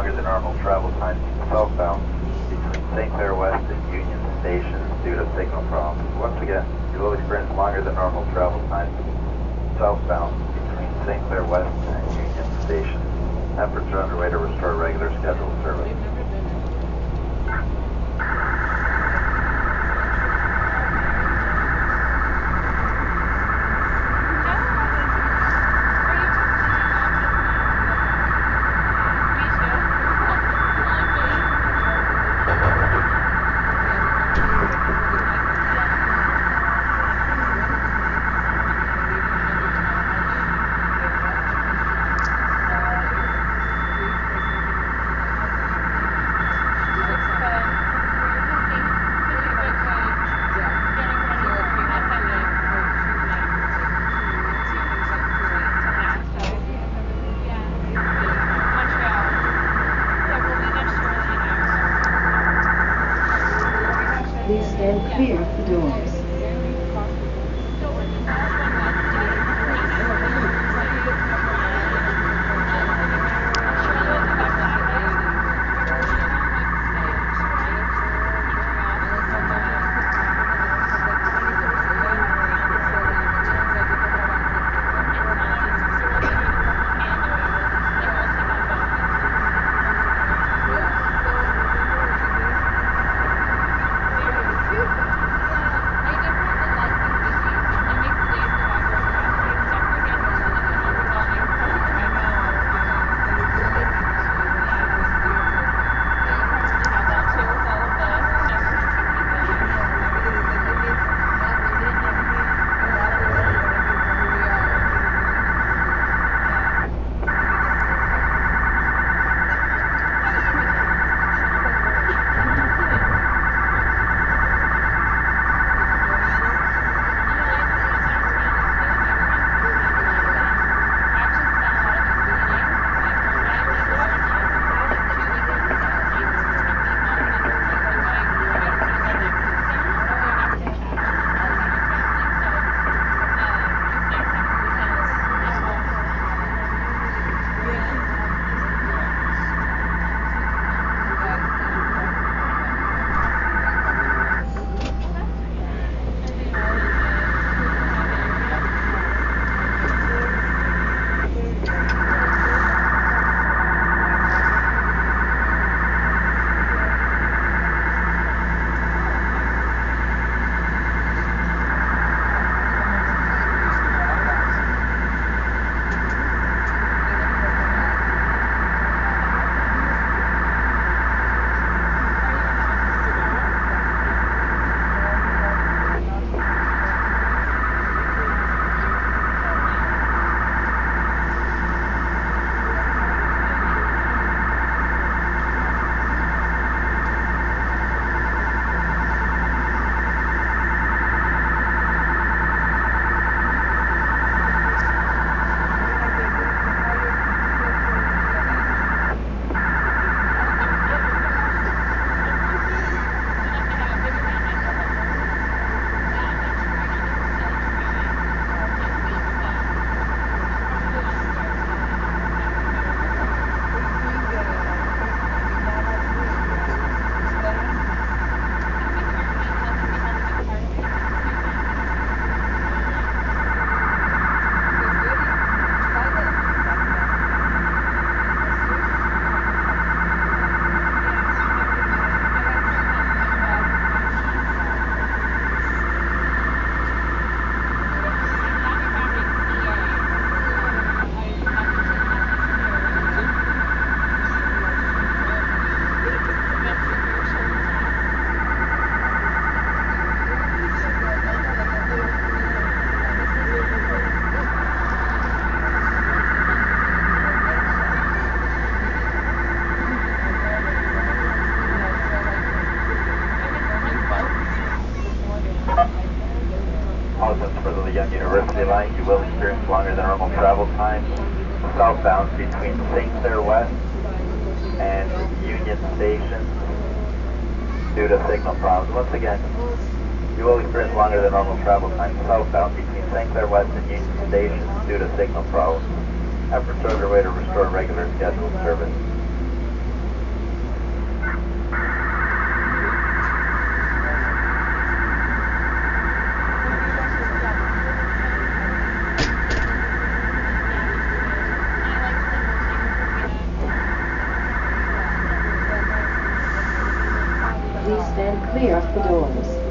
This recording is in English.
longer than normal travel times southbound between St. Clair West and Union Station due to signal problems. Once again, you will experience longer than normal travel times southbound between St. Clair West and Union Station. Efforts are underway to restore regular scheduled service. Stand clear of the Yonge University line, you will experience longer than normal travel times southbound between St. Clair West and Union Station due to signal problems. Once again, you will experience longer than normal travel times southbound between St. Clair West and Union Station due to signal problems. Efforts underway to restore regular scheduled service. Clear of the doors.